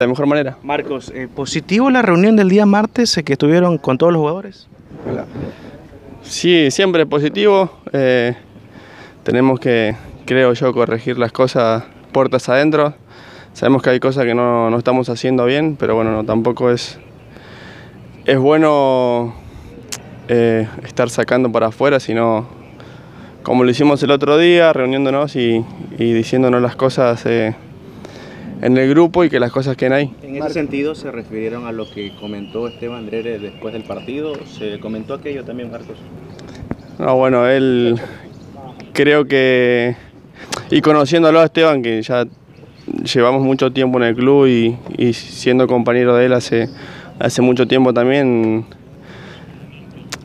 de mejor manera. Marcos, eh, ¿positivo la reunión del día martes eh, que estuvieron con todos los jugadores? Sí, siempre positivo. Eh, tenemos que, creo yo, corregir las cosas puertas adentro. Sabemos que hay cosas que no, no estamos haciendo bien, pero bueno, no, tampoco es, es bueno eh, estar sacando para afuera, sino como lo hicimos el otro día, reuniéndonos y, y diciéndonos las cosas en el grupo y que las cosas queden ahí. En ese sentido, ¿se refirieron a lo que comentó Esteban Drere después del partido? ¿Se comentó aquello también, Marcos? No, bueno, él creo que, y conociéndolo a Esteban, que ya llevamos mucho tiempo en el club y, y siendo compañero de él hace, hace mucho tiempo también,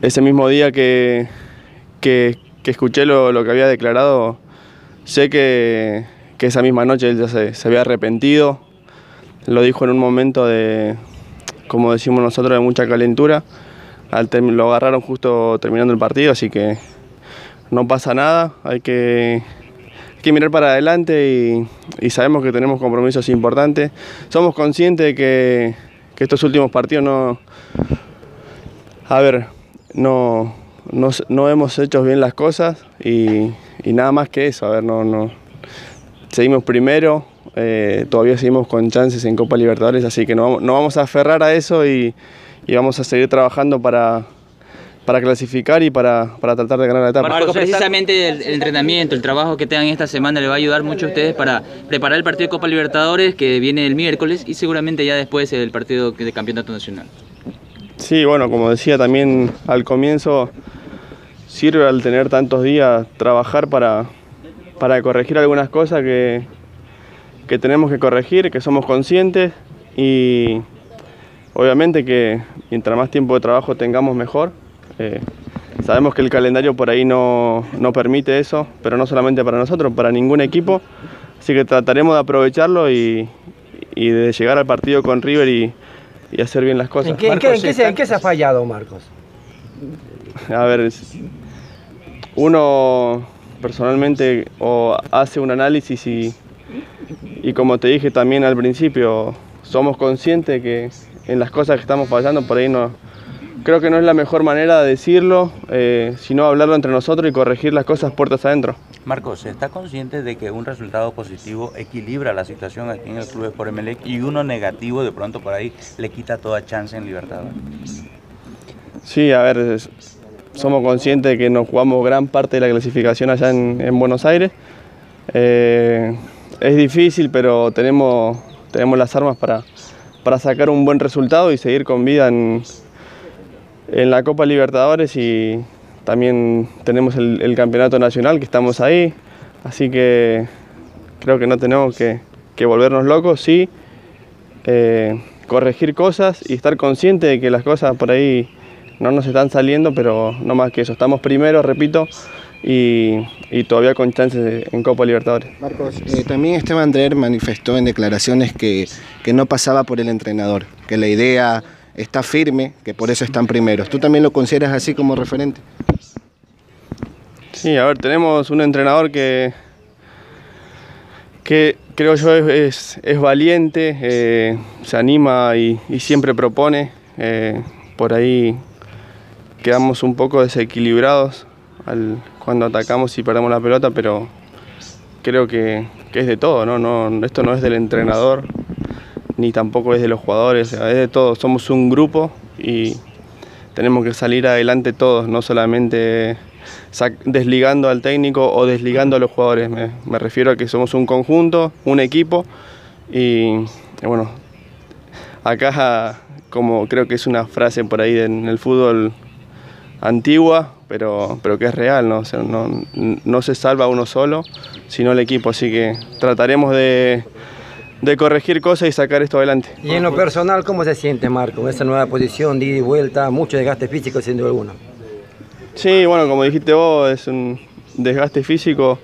ese mismo día que, que, que escuché lo, lo, que había declarado, sé que, que esa misma noche él ya se, había arrepentido, lo dijo en un momento de, como decimos nosotros, de mucha calentura, Al lo agarraron justo terminando el partido, así que no pasa nada, hay que, que mirar para adelante y, sabemos que tenemos compromisos importantes, somos conscientes de que, que estos últimos partidos no... A ver, no, no, hemos hecho bien las cosas y, nada más que eso. A ver, no. Seguimos primero, eh, todavía seguimos con chances en Copa Libertadores, así que no, no vamos a aferrar a eso y, y vamos a seguir trabajando para, para clasificar y para, para, tratar de ganar la etapa. Marcos, precisamente el, el, entrenamiento, el trabajo que tengan esta semana le va a ayudar mucho a ustedes para preparar el partido de Copa Libertadores que viene el miércoles y seguramente ya después el partido de Campeonato Nacional. Sí, bueno, como decía también al comienzo, sirve al tener tantos días trabajar para, para corregir algunas cosas que, que tenemos que corregir, que somos conscientes y obviamente que mientras más tiempo de trabajo tengamos mejor. Eh, sabemos que el calendario por ahí no, no permite eso, pero no solamente para nosotros, para ningún equipo. Así que trataremos de aprovecharlo y, y de llegar al partido con River y, y hacer bien las cosas. ¿En qué, Marcos, ¿en qué, se, ¿en qué se ha fallado, Marcos? A ver, uno personalmente o hace un análisis y, y como te dije también al principio, somos conscientes que en las cosas que estamos fallando por ahí no, creo que no es la mejor manera de decirlo, eh, sino hablarlo entre nosotros y corregir las cosas puertas adentro. Marcos, ¿está consciente de que un resultado positivo equilibra la situación aquí en el Club Sport Emelec y uno negativo de pronto por ahí le quita toda chance en Libertadores? Sí, a ver, somos conscientes de que nos jugamos gran parte de la clasificación allá en, en Buenos Aires. Eh, es difícil, pero tenemos, tenemos las armas para, para sacar un buen resultado y seguir con vida en, en la Copa Libertadores y también tenemos el, el, campeonato nacional que estamos ahí, así que creo que no tenemos que, que volvernos locos, sí, eh, corregir cosas y estar consciente de que las cosas por ahí no nos están saliendo, pero no más que eso, estamos primero, repito, y, y todavía con chances en Copa Libertadores. Marcos, eh, también Esteban Dreher manifestó en declaraciones que, que no pasaba por el entrenador, que la idea está firme, que por eso están primeros. ¿Tú también lo consideras así como referente? Sí, a ver, tenemos un entrenador que, que creo yo es, es, es valiente, eh, se anima y, y siempre propone. Eh, por ahí quedamos un poco desequilibrados al, cuando atacamos y perdemos la pelota, pero creo que, es de todo, ¿no? Esto no es del entrenador, ni tampoco es de los jugadores, es de todos. Somos un grupo y tenemos que salir adelante todos, no solamente desligando al técnico o desligando a los jugadores. Me, me refiero a que somos un conjunto, un equipo y, y bueno, acá como creo que es una frase por ahí en el fútbol antigua, pero, pero que es real, ¿no? O sea, no, no se salva uno solo, sino el equipo, así que trataremos de, de corregir cosas y sacar esto adelante. Y en lo personal, ¿cómo se siente Marco? Esa nueva posición, de ida y vuelta, mucho desgaste físico sin duda alguna. Sí, bueno, como dijiste vos, es un desgaste físico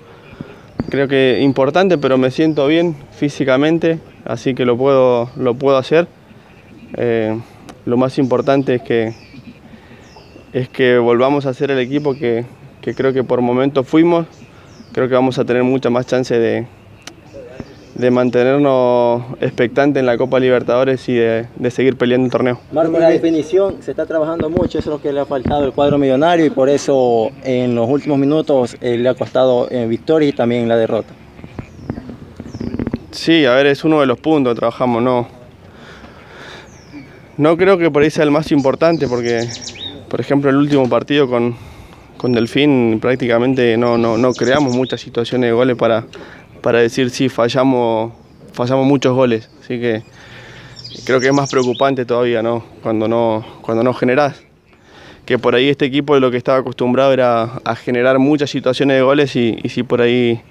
creo que importante, pero me siento bien físicamente, así que lo puedo, lo puedo hacer. Eh, lo más importante es que, es que volvamos a ser el equipo que, que creo que por momentos fuimos. Creo que vamos a tener mucha más chance de, de mantenernos expectantes en la Copa Libertadores y de, de seguir peleando el torneo. Marco, la definición se está trabajando mucho, eso es lo que le ha faltado al cuadro millonario y por eso en los últimos minutos eh, le ha costado eh, victoria y también la derrota. Sí, a ver, es uno de los puntos que trabajamos, no. No creo que por ahí sea el más importante porque, por ejemplo, el último partido con, con Delfín prácticamente no, no, no creamos muchas situaciones de goles para, para decir sí, fallamos, fallamos muchos goles. Así que creo que es más preocupante todavía, ¿no? Cuando no, cuando no generás. Que por ahí este equipo lo que estaba acostumbrado era a generar muchas situaciones de goles y, y por ahí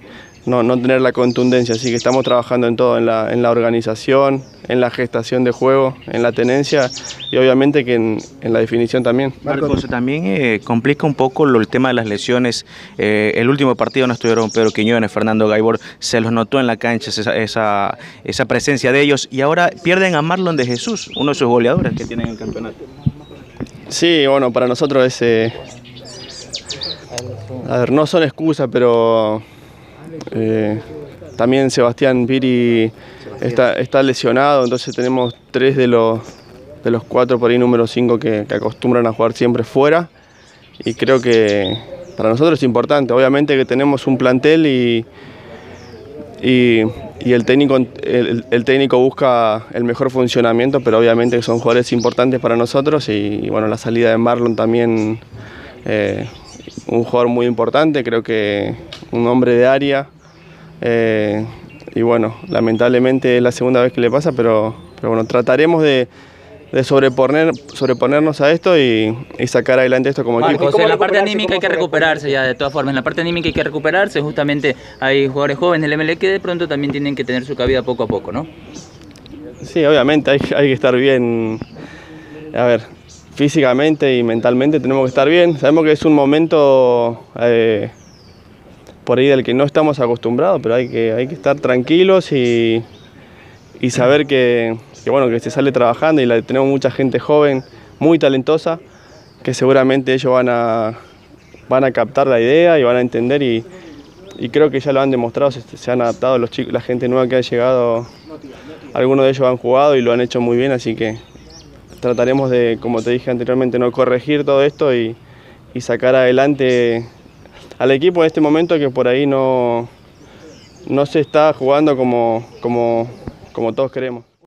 no, no tener la contundencia. Así que estamos trabajando en todo, en la, en la organización, en la gestación de juego, en la tenencia y obviamente que en, en la definición también. Marcos, también eh, complica un poco lo- el tema de las lesiones. Eh, el último partido no estuvieron Pedro Quiñones, Fernando Gaibor, se los notó en la cancha esa, esa, esa presencia de ellos y ahora pierden a Marlon de Jesús, uno de sus goleadores que tienen en el campeonato. Sí, bueno, para nosotros es... eh, a ver, no son excusas, pero eh, también Sebastián Piri está, lesionado, entonces tenemos tres de los, de los cuatro por ahí número cinco que, acostumbran a jugar siempre fuera y creo que para nosotros es importante. Obviamente que tenemos un plantel y, y, el, técnico, el, técnico busca el mejor funcionamiento, pero obviamente que son jugadores importantes para nosotros y, y bueno, la salida de Marlon también, eh, un jugador muy importante, creo que un hombre de área. eh, y bueno, lamentablemente es la segunda vez que le pasa, pero, pero bueno, trataremos de, de sobreponer, sobreponernos a esto y, y sacar adelante esto como equipo. Marcos, en la parte anímica hay que recuperarse ya, de todas formas. En la parte anímica hay que recuperarse. Justamente hay jugadores jóvenes del MLE que de pronto también tienen que tener su cabida poco a poco, ¿no? Sí, obviamente hay, hay que estar bien. A ver, físicamente y mentalmente tenemos que estar bien. Sabemos que es un momento eh, por ahí del que no estamos acostumbrados, pero hay que, hay que estar tranquilos y, y saber que, bueno, que se sale trabajando y tenemos mucha gente joven, muy talentosa, que seguramente ellos van a, van a captar la idea y van a entender y, y creo que ya lo han demostrado, se, se han adaptado los chicos, la gente nueva que ha llegado, algunos de ellos han jugado y lo han hecho muy bien, así que trataremos de, como te dije anteriormente, no corregir todo esto y, y sacar adelante al equipo en este momento que por ahí no, no se está jugando como, como, como todos queremos.